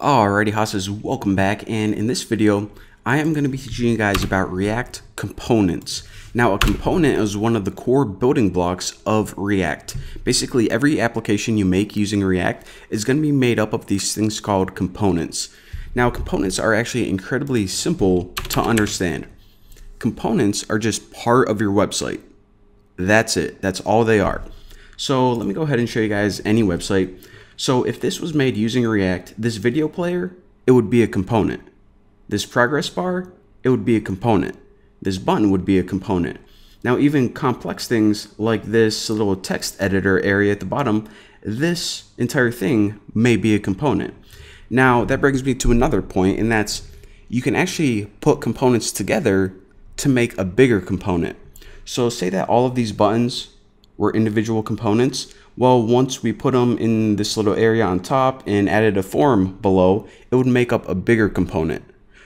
Alrighty hosses, welcome back and in this video I am going to be teaching you guys about React components. Now a component is one of the core building blocks of React. Basically every application you make using React is going to be made up of these things called components. Now components are actually incredibly simple to understand. Components are just part of your website. That's it. That's all they are. So let me go ahead and show you guys any website. So if this was made using React, this video player, it would be a component. This progress bar, it would be a component. This button would be a component. Now even complex things like this little text editor area at the bottom, this entire thing may be a component. Now that brings me to another point and that's you can actually put components together to make a bigger component. So say that all of these buttons were individual components. Well, once we put them in this little area on top and added a form below, it would make up a bigger component.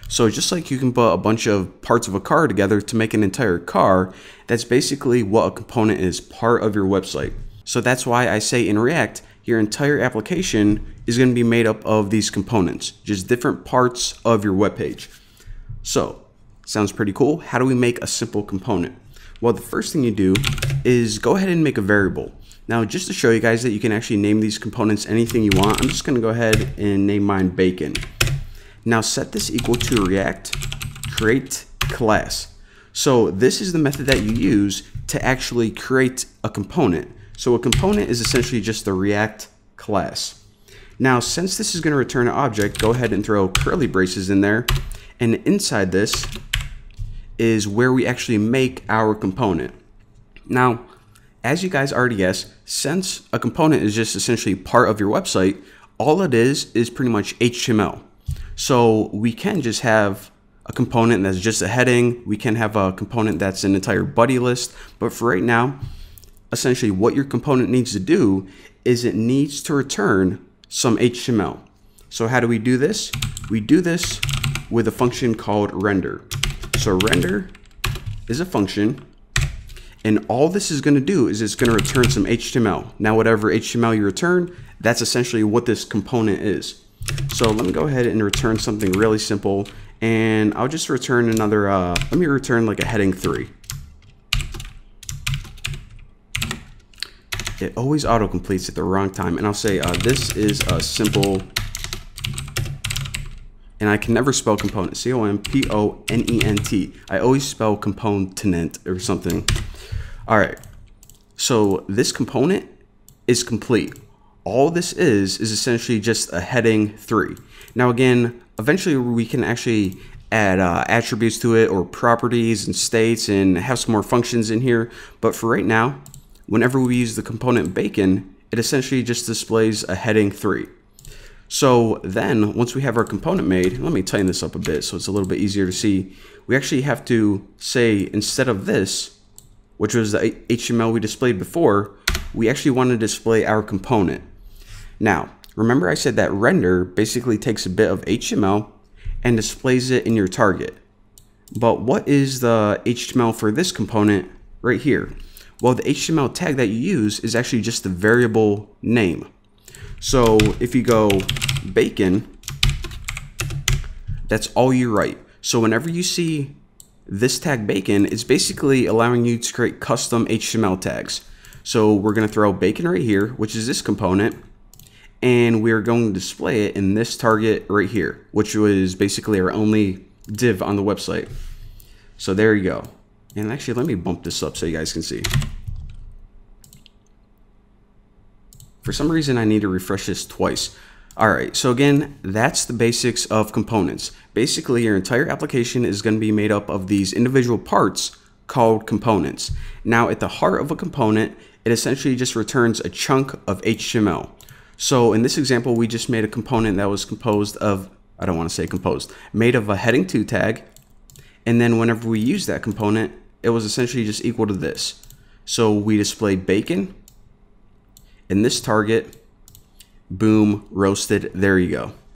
So just like you can put a bunch of parts of a car together to make an entire car, that's basically what a component is, part of your website. So that's why I say in React, your entire application is going to be made up of these components, just different parts of your web page. So, sounds pretty cool. How do we make a simple component? Well, the first thing you do is go ahead and make a variable. Now, just to show you guys that you can actually name these components anything you want, I'm just going to go ahead and name mine bacon. Now set this equal to react create class. So this is the method that you use to actually create a component. So a component is essentially just the react class. Now, since this is going to return an object, go ahead and throw curly braces in there. And inside this is where we actually make our component. Now, as you guys already guessed, since a component is just essentially part of your website, all it is is pretty much HTML. So we can just have a component that's just a heading. We can have a component that's an entire buddy list. But for right now, essentially what your component needs to do is it needs to return some HTML. So how do we do this? We do this with a function called render. So render is a function and all this is going to do is it's going to return some HTML. Now, whatever HTML you return, that's essentially what this component is. So let me go ahead and return something really simple. And I'll just return another, uh, let me return like a heading three. It always auto-completes at the wrong time. And I'll say, uh, this is a simple, and I can never spell component, C-O-M-P-O-N-E-N-T. I always spell component or something. All right, so this component is complete. All this is, is essentially just a heading three. Now again, eventually we can actually add uh, attributes to it or properties and states and have some more functions in here. But for right now, whenever we use the component bacon, it essentially just displays a heading three. So then once we have our component made, let me tighten this up a bit so it's a little bit easier to see. We actually have to say instead of this, which was the HTML we displayed before, we actually want to display our component. Now, remember I said that render basically takes a bit of HTML and displays it in your target. But what is the HTML for this component right here? Well, the HTML tag that you use is actually just the variable name. So if you go bacon, that's all you write. So whenever you see this tag bacon it's basically allowing you to create custom HTML tags. So we're going to throw bacon right here, which is this component, and we're going to display it in this target right here, which was basically our only div on the website. So there you go. And actually, let me bump this up so you guys can see. For some reason, I need to refresh this twice. All right, so again, that's the basics of components. Basically, your entire application is going to be made up of these individual parts called components. Now, at the heart of a component, it essentially just returns a chunk of HTML. So in this example, we just made a component that was composed of, I don't want to say composed, made of a heading 2 tag. And then whenever we use that component, it was essentially just equal to this. So we display bacon in this target boom, roasted, there you go.